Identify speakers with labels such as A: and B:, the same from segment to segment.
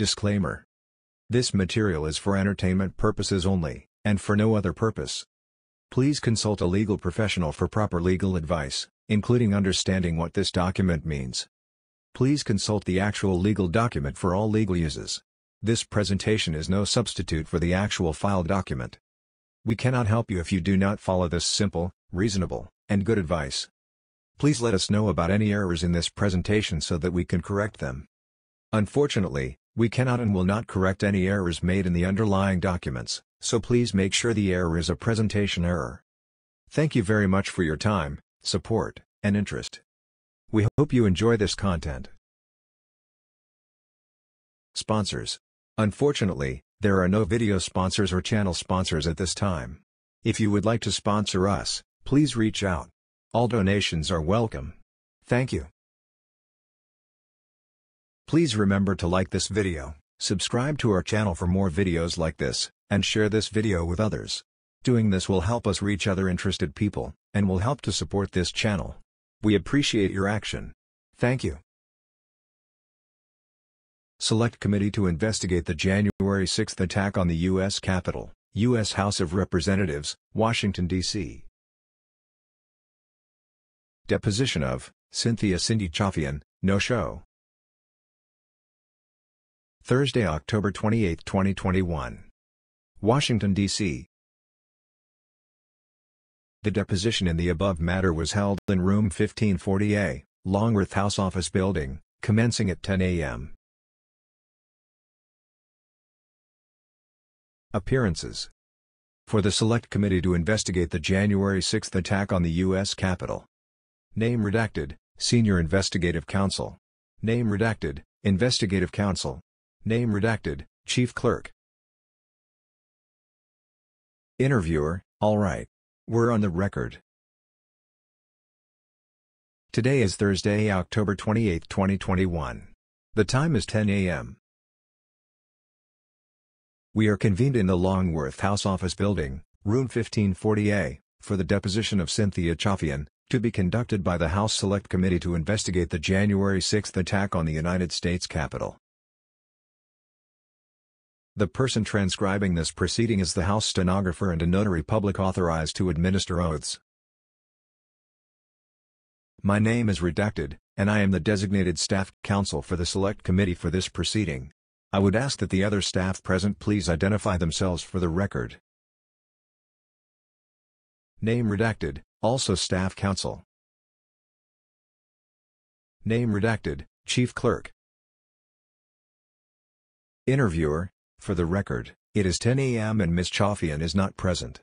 A: Disclaimer. This material is for entertainment purposes only, and for no other purpose. Please consult a legal professional for proper legal advice, including understanding what this document means. Please consult the actual legal document for all legal uses. This presentation is no substitute for the actual file document. We cannot help you if you do not follow this simple, reasonable, and good advice. Please let us know about any errors in this presentation so that we can correct them. Unfortunately, we cannot and will not correct any errors made in the underlying documents, so please make sure the error is a presentation error. Thank you very much for your time, support, and interest. We hope you enjoy this content. Sponsors. Unfortunately, there are no video sponsors or channel sponsors at this time. If you would like to sponsor us, please reach out. All donations are welcome. Thank you. Please remember to like this video, subscribe to our channel for more videos like this, and share this video with others. Doing this will help us reach other interested people, and will help to support this channel. We appreciate your action. Thank you. Select Committee to investigate the January 6 attack on the U.S. Capitol, U.S. House of Representatives, Washington, D.C. Deposition of Cynthia Cindy Chafian, no show. Thursday, October 28, 2021. Washington, D.C. The deposition in the above matter was held in room 1540A, Longworth House Office Building, commencing at 10 a.m. Appearances For the Select Committee to investigate the January 6 attack on the U.S. Capitol. Name redacted, Senior Investigative Counsel. Name redacted, Investigative Counsel. Name redacted, Chief Clerk. Interviewer, alright. We're on the record. Today is Thursday, October 28, 2021. The time is 10 a.m. We are convened in the Longworth House Office Building, room 1540A, for the deposition of Cynthia Chafian, to be conducted by the House Select Committee to investigate the January 6 attack on the United States Capitol. The person transcribing this proceeding is the House stenographer and a notary public authorized to administer oaths. My name is redacted, and I am the designated staff counsel for the Select Committee for this proceeding. I would ask that the other staff present please identify themselves for the record. Name redacted, also staff counsel. Name redacted, Chief Clerk. Interviewer, for the record, it is 10 a.m. and Ms. Chafian is not present.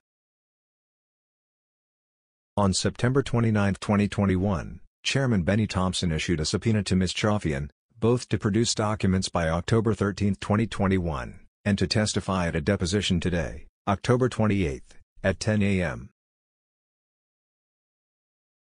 A: On September 29, 2021, Chairman Benny Thompson issued a subpoena to Ms. Chafian, both to produce documents by October 13, 2021, and to testify at a deposition today, October 28, at 10 a.m.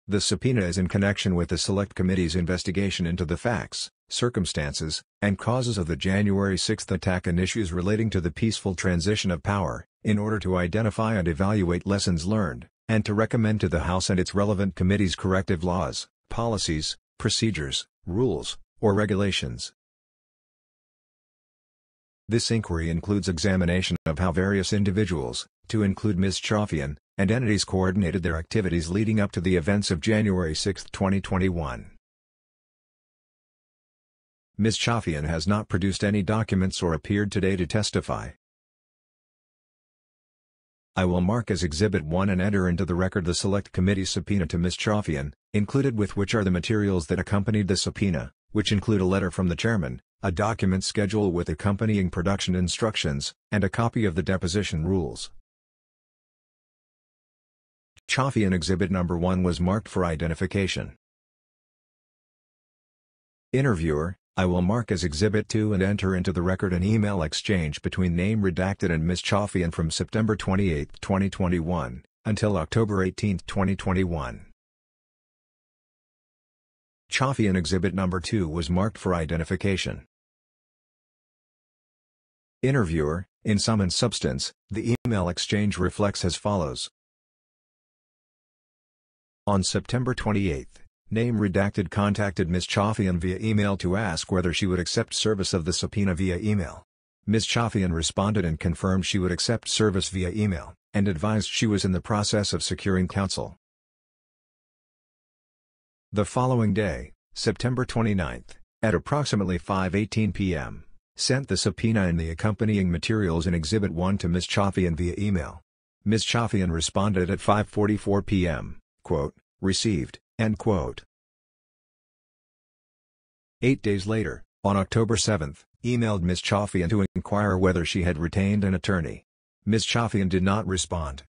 A: The subpoena is in connection with the Select Committee's investigation into the facts, circumstances, and causes of the January 6 attack and issues relating to the peaceful transition of power, in order to identify and evaluate lessons learned, and to recommend to the House and its relevant committees corrective laws, policies, procedures, rules, or regulations. This inquiry includes examination of how various individuals, to include Ms. Chafian, and entities coordinated their activities leading up to the events of January 6, 2021. Ms. Chafian has not produced any documents or appeared today to testify. I will mark as Exhibit 1 and enter into the record the Select Committee subpoena to Ms. Chafian, included with which are the materials that accompanied the subpoena, which include a letter from the chairman, a document schedule with accompanying production instructions, and a copy of the deposition rules. Chafian Exhibit Number 1 was marked for identification. Interviewer, I will mark as Exhibit 2 and enter into the record an email exchange between name redacted and Ms. Chafian from September 28, 2021, until October 18, 2021. Chafian Exhibit Number 2 was marked for identification. Interviewer, in sum and substance, the email exchange reflects as follows. On September 28, Name redacted contacted Ms. Chafian via email to ask whether she would accept service of the subpoena via email. Ms. Chafian responded and confirmed she would accept service via email, and advised she was in the process of securing counsel. The following day, September 29, at approximately 5.18 p.m., sent the subpoena and the accompanying materials in Exhibit 1 to Ms. Chafian via email. Ms. Chafian responded at 5.44 p.m., quote, received, End quote. Eight days later, on October 7, emailed Ms. Chafian to inquire whether she had retained an attorney. Ms. Chafian did not respond.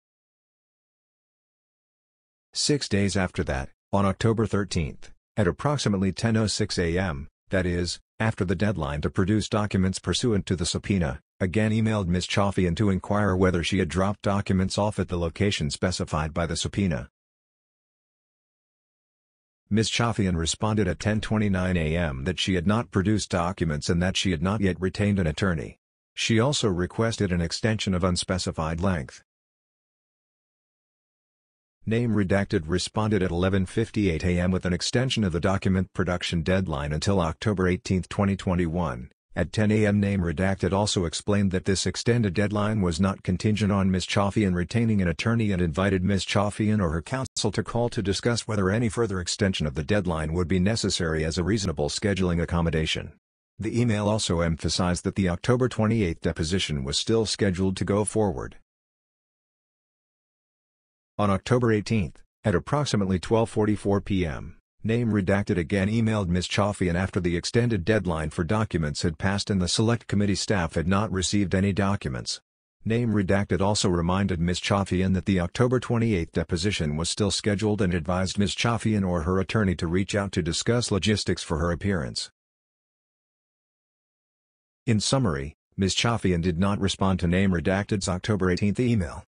A: Six days after that, on October 13, at approximately 10.06 a.m., that is, after the deadline to produce documents pursuant to the subpoena, again emailed Ms. Chafian to inquire whether she had dropped documents off at the location specified by the subpoena. Ms. Chafian responded at 10.29 am that she had not produced documents and that she had not yet retained an attorney. She also requested an extension of unspecified length. Name Redacted responded at 11.58 am with an extension of the document production deadline until October 18, 2021. At 10 a.m. Name Redacted also explained that this extended deadline was not contingent on Ms. Chafian retaining an attorney and invited Ms. Chafian or her counsel to call to discuss whether any further extension of the deadline would be necessary as a reasonable scheduling accommodation. The email also emphasized that the October 28 deposition was still scheduled to go forward. On October 18, at approximately 12.44 p.m., Name Redacted again emailed Ms. Chafian after the extended deadline for documents had passed and the Select Committee staff had not received any documents. Name Redacted also reminded Ms. Chafian that the October 28 deposition was still scheduled and advised Ms. Chafian or her attorney to reach out to discuss logistics for her appearance. In summary, Ms. Chafian did not respond to Name Redacted's October 18 email.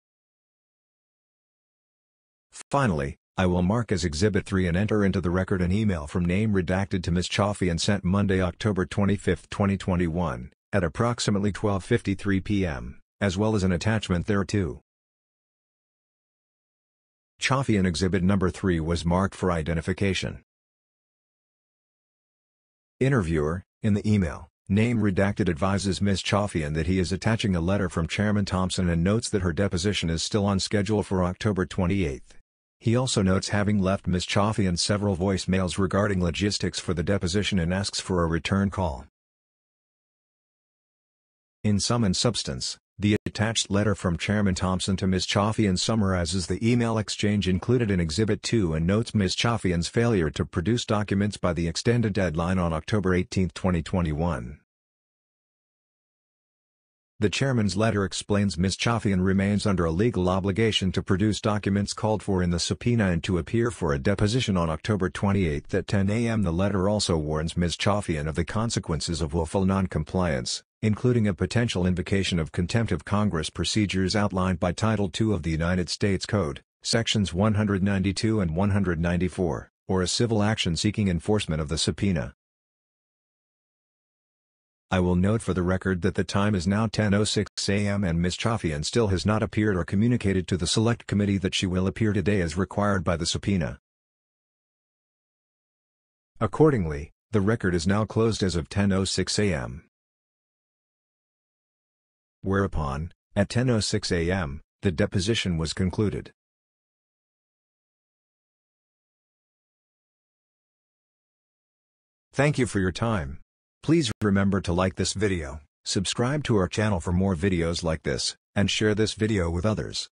A: Finally, I will mark as Exhibit 3 and enter into the record an email from name redacted to Ms. Chafian sent Monday, October 25, 2021, at approximately 12.53 p.m., as well as an attachment thereto. Chafian Exhibit Number 3 was marked for identification. Interviewer, in the email, name redacted advises Ms. Chafian that he is attaching a letter from Chairman Thompson and notes that her deposition is still on schedule for October 28. He also notes having left Ms. Chafian several voicemails regarding logistics for the deposition and asks for a return call. In sum and substance, the attached letter from Chairman Thompson to Ms. Chafian summarizes the email exchange included in Exhibit 2 and notes Ms. Chafian's failure to produce documents by the extended deadline on October 18, 2021. The chairman's letter explains Ms. Chafian remains under a legal obligation to produce documents called for in the subpoena and to appear for a deposition on October 28 at 10 a.m. The letter also warns Ms. Chafian of the consequences of willful noncompliance, including a potential invocation of contempt of Congress procedures outlined by Title II of the United States Code, Sections 192 and 194, or a civil action seeking enforcement of the subpoena. I will note for the record that the time is now 10.06 a.m. and Ms. Chafian still has not appeared or communicated to the Select Committee that she will appear today as required by the subpoena. Accordingly, the record is now closed as of 10.06 a.m. Whereupon, at 10.06 a.m., the deposition was concluded. Thank you for your time. Please remember to like this video, subscribe to our channel for more videos like this, and share this video with others.